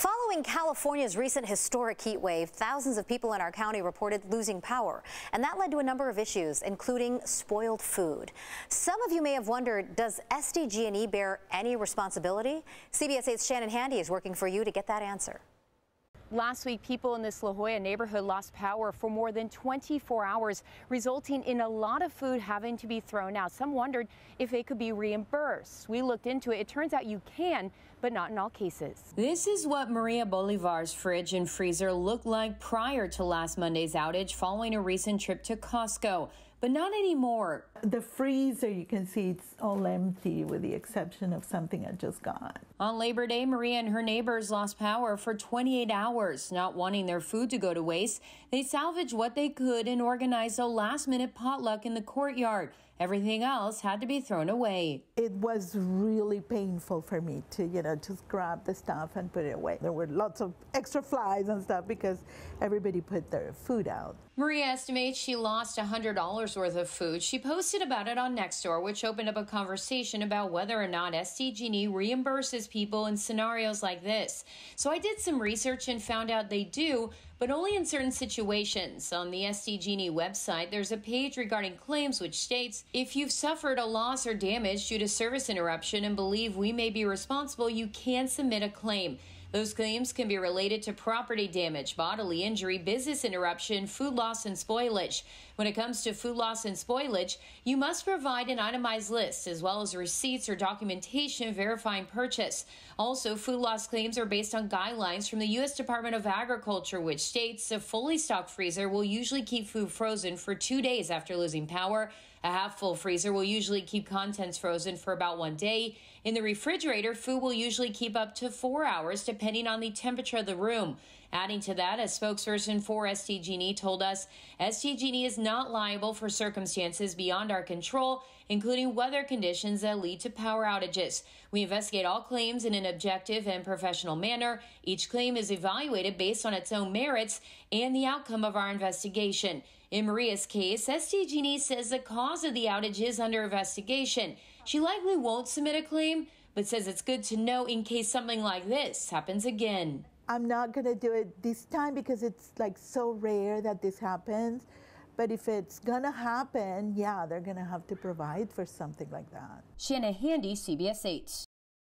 Following California's recent historic heat wave, thousands of people in our county reported losing power, and that led to a number of issues, including spoiled food. Some of you may have wondered, does SDG&E bear any responsibility? CBS 8's Shannon Handy is working for you to get that answer. Last week, people in this La Jolla neighborhood lost power for more than 24 hours, resulting in a lot of food having to be thrown out. Some wondered if it could be reimbursed. We looked into it. It turns out you can, but not in all cases. This is what Maria Bolivar's fridge and freezer looked like prior to last Monday's outage following a recent trip to Costco but not anymore. The freezer, you can see it's all empty with the exception of something I just got. On Labor Day, Maria and her neighbors lost power for 28 hours. Not wanting their food to go to waste, they salvaged what they could and organized a last minute potluck in the courtyard. Everything else had to be thrown away. It was really painful for me to, you know, just grab the stuff and put it away. There were lots of extra flies and stuff because everybody put their food out. Maria estimates she lost $100 worth of food. She posted about it on Nextdoor, which opened up a conversation about whether or not SDG&E reimburses people in scenarios like this. So I did some research and found out they do, but only in certain situations. On the SDG&E website, there's a page regarding claims which states, if you've suffered a loss or damage due to service interruption and believe we may be responsible, you can submit a claim. Those claims can be related to property damage, bodily injury, business interruption, food loss, and spoilage. When it comes to food loss and spoilage, you must provide an itemized list as well as receipts or documentation verifying purchase. Also, food loss claims are based on guidelines from the U.S. Department of Agriculture, which states a fully stocked freezer will usually keep food frozen for two days after losing power. A half full freezer will usually keep contents frozen for about one day. In the refrigerator, food will usually keep up to four hours depending on the temperature of the room. Adding to that, a spokesperson for SDG&E told us SDG&E is not liable for circumstances beyond our control, including weather conditions that lead to power outages. We investigate all claims in an objective and professional manner. Each claim is evaluated based on its own merits and the outcome of our investigation. In Maria's case, SDG&E says the cause of the outage is under investigation. She likely won't submit a claim, but says it's good to know in case something like this happens again. I'm not going to do it this time because it's like so rare that this happens. But if it's going to happen, yeah, they're going to have to provide for something like that. Shannon Handy, CBS 8.